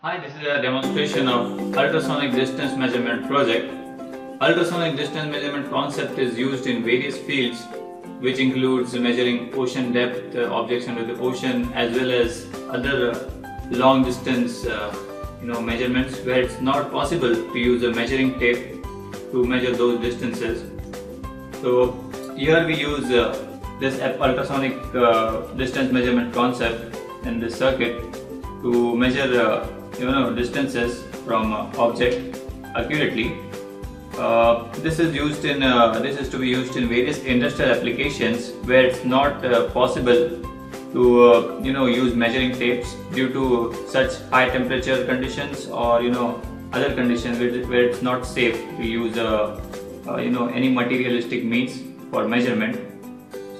Hi, this is a demonstration of ultrasonic distance measurement project. Ultrasonic distance measurement concept is used in various fields which includes measuring ocean depth, uh, objects under the ocean as well as other uh, long distance uh, you know measurements where it's not possible to use a measuring tape to measure those distances. So here we use uh, this ultrasonic uh, distance measurement concept in this circuit to measure uh, you know distances from uh, object accurately. Uh, this is used in uh, this is to be used in various industrial applications where it's not uh, possible to uh, you know use measuring tapes due to such high temperature conditions or you know other conditions where, it's not safe to use uh, you know any materialistic means for measurement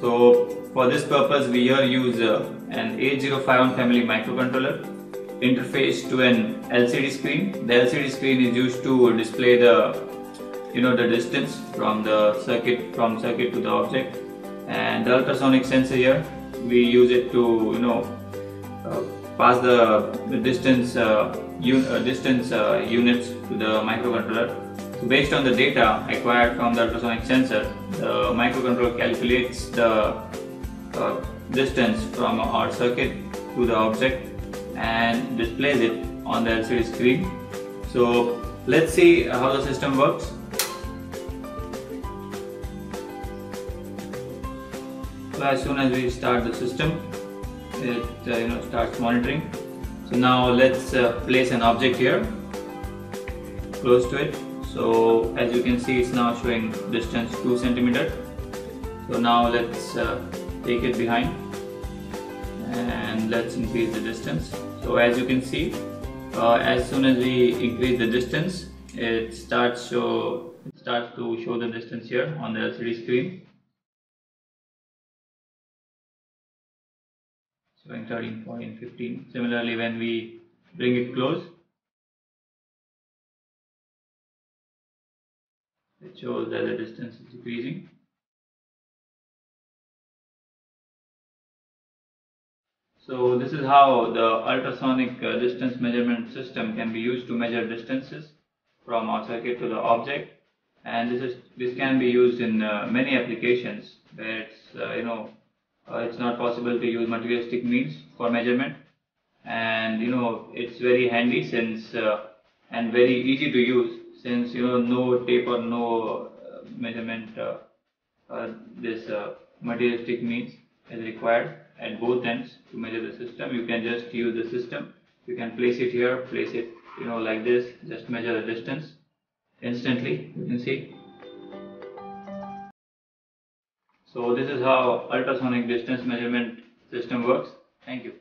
so for this purpose we here use an 8051 family microcontroller interface to an LCD screen. The LCD screen is used to display the you know the distance from the circuit from circuit to the object. And the ultrasonic sensor here we use it to you know uh, pass the, the distance uh, un, uh, distance uh, units to the microcontroller. So based on the data acquired from the ultrasonic sensor the microcontroller calculates the uh, distance from our circuit to the object and displays it on the LCD screen. So let's see how the system works. So as soon as we start the system, it uh, you know starts monitoring. So now let's uh, place an object here close to it. So as you can see, it's now showing distance 2 centimeter. So now let's uh, take it behind and let's increase the distance. So as you can see uh, as soon as we increase the distance it starts show it starts to show the distance here on the LCD screen. Showing 13 14 15 similarly when we bring it close it shows that the distance is decreasing So this is how the ultrasonic uh, distance measurement system can be used to measure distances from our circuit to the object. And this is this can be used in uh, many applications where it's uh, you know uh, it's not possible to use materialistic means for measurement. And you know it's very handy since uh, and very easy to use since you know no tape or no uh, measurement this materialistic means is required at both ends to measure the system. You can just use the system. You can place it here place it you know like this. Just measure the distance instantly you can see. So this is how ultrasonic distance measurement system works. Thank you